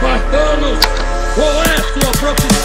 Nós. Qual é a sua profissão?